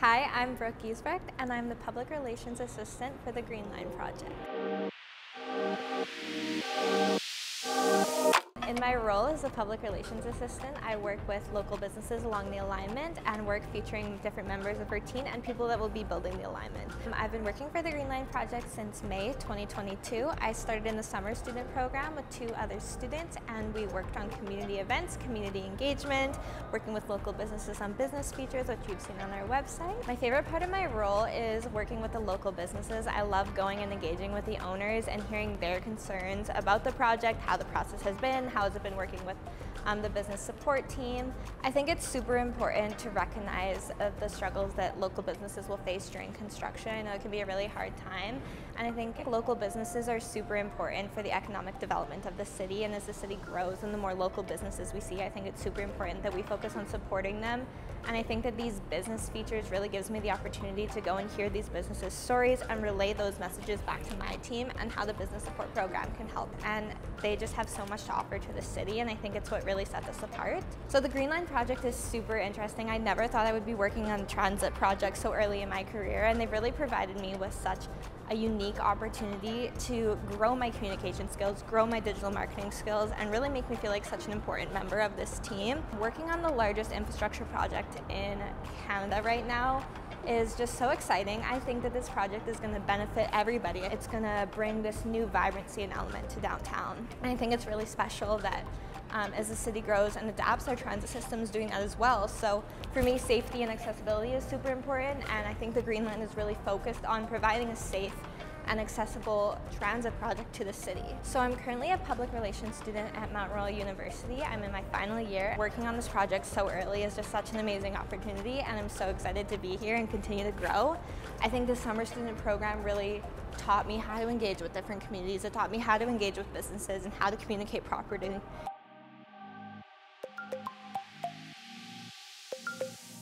Hi, I'm Brooke Giesbrecht, and I'm the Public Relations Assistant for the Green Line Project. In my role as a public relations assistant, I work with local businesses along the alignment and work featuring different members of our team and people that will be building the alignment. Um, I've been working for the Green Line Project since May 2022. I started in the summer student program with two other students and we worked on community events, community engagement, working with local businesses on business features, which you've seen on our website. My favorite part of my role is working with the local businesses. I love going and engaging with the owners and hearing their concerns about the project, how the process has been, how has it been working with um, the business support team. I think it's super important to recognize uh, the struggles that local businesses will face during construction. I know it can be a really hard time and I think local businesses are super important for the economic development of the city and as the city grows and the more local businesses we see, I think it's super important that we focus on supporting them and I think that these business features really gives me the opportunity to go and hear these businesses stories and relay those messages back to my team and how the business support program can help and they just have so much to offer to to the city and I think it's what really sets us apart. So the Green Line project is super interesting. I never thought I would be working on transit projects so early in my career and they've really provided me with such a unique opportunity to grow my communication skills, grow my digital marketing skills, and really make me feel like such an important member of this team. Working on the largest infrastructure project in Canada right now is just so exciting. I think that this project is going to benefit everybody. It's going to bring this new vibrancy and element to downtown. And I think it's really special that um, as the city grows and adapts, our transit system is doing that as well. So for me, safety and accessibility is super important, and I think the Green Line is really focused on providing a safe and accessible transit project to the city. So I'm currently a public relations student at Mount Royal University. I'm in my final year. Working on this project so early is just such an amazing opportunity and I'm so excited to be here and continue to grow. I think the summer student program really taught me how to engage with different communities. It taught me how to engage with businesses and how to communicate properly.